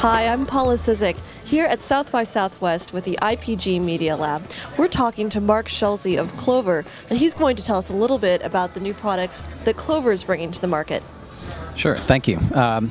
Hi, I'm Paula Sizik here at South by Southwest with the IPG Media Lab. We're talking to Mark Schulze of Clover, and he's going to tell us a little bit about the new products that Clover is bringing to the market. Sure, thank you. Um,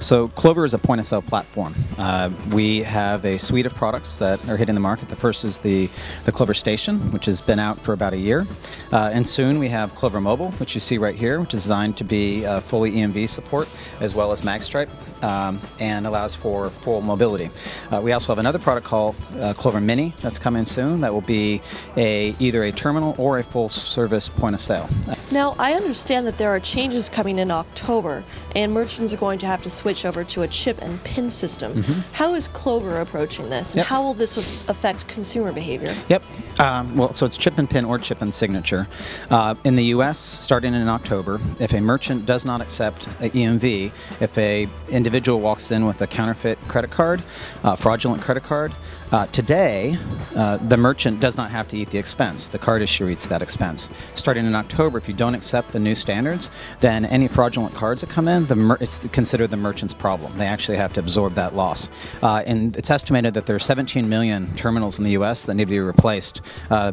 so Clover is a point of sale platform. Uh, we have a suite of products that are hitting the market. The first is the, the Clover Station, which has been out for about a year. Uh, and soon we have Clover Mobile, which you see right here, which is designed to be uh, fully EMV support as well as MagStripe um, and allows for full mobility. Uh, we also have another product called uh, Clover Mini that's coming soon that will be a either a terminal or a full service point of sale. Now, I understand that there are changes coming in October, and merchants are going to have to switch over to a chip and pin system. Mm-hmm. How is Clover approaching this, and yep. how will this affect consumer behavior? Yep. Um, well, so it's chip and pin or chip and signature. Uh, in the U.S., starting in October, if a merchant does not accept a EMV, if a individual walks in with a counterfeit credit card, uh, fraudulent credit card, uh, today, uh, the merchant does not have to eat the expense. The card issuer eats that expense. Starting in October, if you don't accept the new standards, then any fraudulent cards that come in, the it's considered the merchant's problem. They actually have to absorb that loss. Uh, and it's estimated that there are 17 million terminals in the U.S. that need to be replaced uh,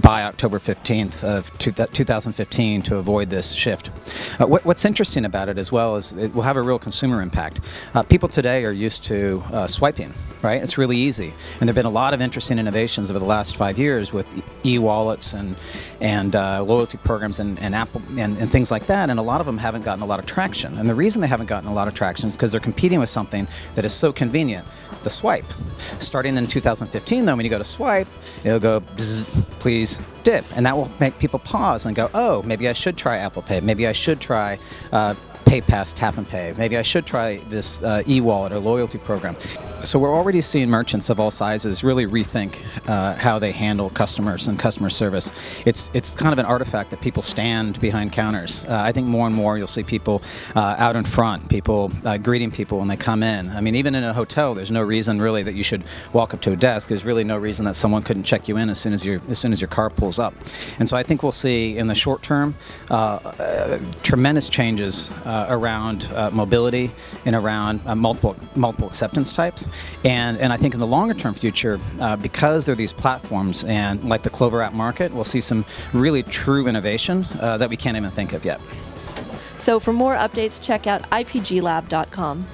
by October 15th of 2015 to avoid this shift. Uh, what, what's interesting about it as well is it will have a real consumer impact. Uh, people today are used to swiping, right? It's really easy. And there have been a lot of interesting innovations over the last five years with e-wallets and and uh, loyalty programs and, and Apple and, and, things like that. And a lot of them haven't gotten a lot of traction. And the reason they haven't gotten a lot of traction is because they're competing with something that is so convenient, the swipe. Starting in 2015, though, when you go to swipe, it'll go, please dip, and that will make people pause and go, oh, maybe I should try Apple Pay. Maybe I should try. Uh, PayPass Tap and Pay. Maybe I should try this uh, e-wallet or loyalty program. So we're already seeing merchants of all sizes really rethink uh, how they handle customers and customer service. It's it's kind of an artifact that people stand behind counters. Uh, I think more and more you'll see people uh, out in front, people uh, greeting people when they come in. I mean, even in a hotel, there's no reason really that you should walk up to a desk. There's really no reason that someone couldn't check you in as soon as your as soon as your car pulls up. And so I think we'll see in the short term uh, tremendous changes around mobility and around multiple multiple acceptance types. And, and I think in the longer term future, uh, because there are these platforms and like the Clover app market, we'll see some really true innovation uh, that we can't even think of yet. So for more updates, check out ipglab.com.